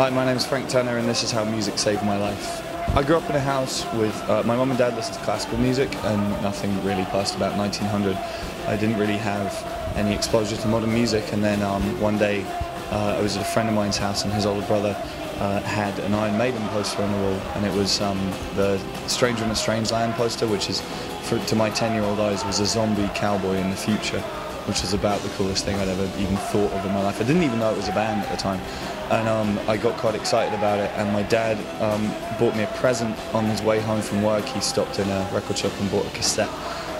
Hi, my name is Frank Turner, and this is how music saved my life. I grew up in a house with uh, my mum and dad listened to classical music, and nothing really past about 1900. I didn't really have any exposure to modern music, and then um, one day uh, I was at a friend of mine's house, and his older brother uh, had an Iron Maiden poster on the wall, and it was um, the Stranger in a Strange Land poster, which is, for, to my 10-year-old eyes, was a zombie cowboy in the future which was about the coolest thing I'd ever even thought of in my life. I didn't even know it was a band at the time. And um, I got quite excited about it. And my dad um, bought me a present on his way home from work. He stopped in a record shop and bought a cassette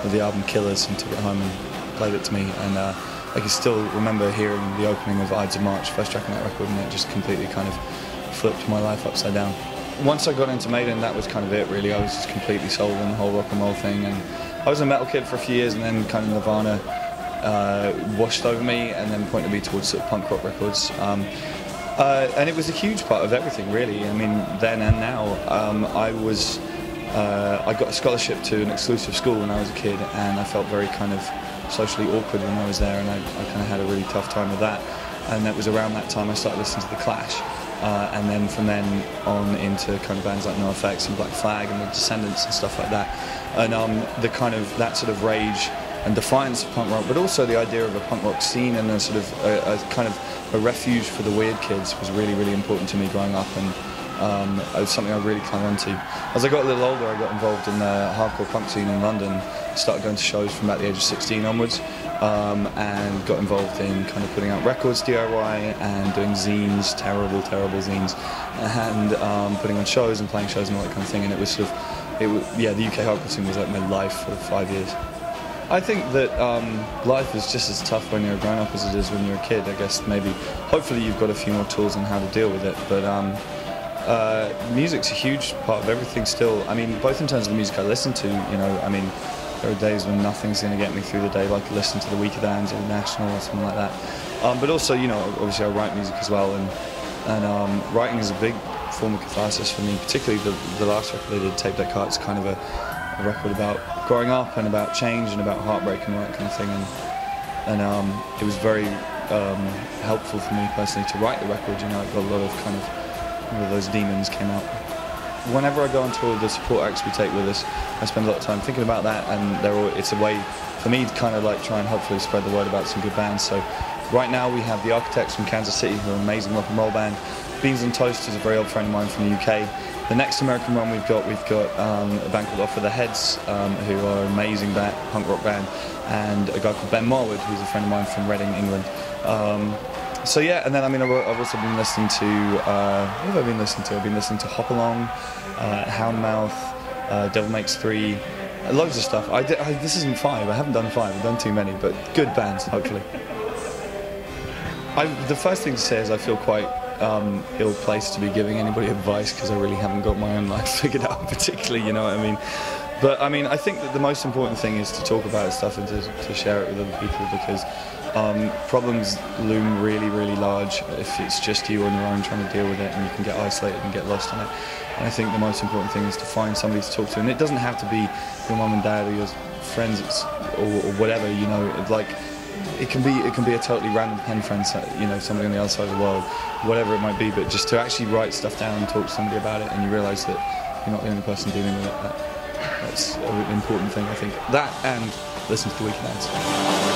of the album Killers and took it home and played it to me. And uh, I can still remember hearing the opening of Ides of March, first track on that record, and it just completely kind of flipped my life upside down. Once I got into Maiden, that was kind of it really. I was just completely sold on the whole rock and roll thing. And I was a metal kid for a few years and then kind of Nirvana uh, washed over me and then pointed me towards sort of punk rock records. Um, uh, and it was a huge part of everything, really. I mean, then and now. Um, I was, uh, I got a scholarship to an exclusive school when I was a kid, and I felt very kind of socially awkward when I was there, and I, I kind of had a really tough time with that. And that was around that time I started listening to The Clash. Uh, and then from then on into kind of bands like NOFX and Black Flag and The Descendents and stuff like that. And um, the kind of that sort of rage and defiance of punk rock, but also the idea of a punk rock scene and a sort of a, a kind of a refuge for the weird kids was really, really important to me growing up, and um, it was something I really clung on to. As I got a little older, I got involved in the hardcore punk scene in London. Started going to shows from about the age of 16 onwards, um, and got involved in kind of putting out records DIY and doing zines, terrible, terrible zines, and um, putting on shows and playing shows and all that kind of thing. And it was sort of, it yeah, the UK hardcore scene was like my life for five years. I think that um, life is just as tough when you're a grown up as it is when you're a kid. I guess maybe, hopefully, you've got a few more tools on how to deal with it. But um, uh, music's a huge part of everything still. I mean, both in terms of the music I listen to, you know, I mean, there are days when nothing's going to get me through the day, like listening to the Weakerthans or the National or something like that. Um, but also, you know, obviously I write music as well, and and um, writing is a big form of catharsis for me. Particularly the, the last record I did, Tape Deck Heart, is kind of a a record about growing up and about change and about heartbreak and all that kind of thing. And, and um, it was very um, helpful for me personally to write the record. You know, got a lot of kind of those demons came out. Whenever I go on tour, the support acts we take with us, I spend a lot of time thinking about that, and all, it's a way for me to kind of like try and hopefully spread the word about some good bands. So right now we have the Architects from Kansas City, who are an amazing rock and roll band. Beans on Toast is a very old friend of mine from the UK. The next American one we've got, we've got um, a band called Off With Their Heads, um, who are an amazing band, punk rock band, and a guy called Ben Marwood, who's a friend of mine from Reading, England. Um, so yeah, and then I mean, I've, also been listening to, uh, what have I been listening to? I've been listening to Hop Along, uh, Houndmouth, uh, Devil Makes Three, loads of stuff. I, I, this isn't five, I haven't done five, I've done too many, but good bands, hopefully. I, the first thing to say is I feel quite um, ill placed to be giving anybody advice because I really haven't got my own life figured out particularly, you know what I mean? But I mean, I think that the most important thing is to talk about stuff and to, to share it with other people because um, problems loom really, really large if it's just you on your own trying to deal with it and you can get isolated and get lost in it. And I think the most important thing is to find somebody to talk to. And it doesn't have to be your mum and dad or your friends or, or whatever, you know, like it can be it can be a totally random pen friend, you know, somebody on the other side of the world, whatever it might be. But just to actually write stuff down and talk to somebody about it, and you realise that you're not the only person dealing with it. That, that's an important thing, I think. That and listen to the Weakerthans.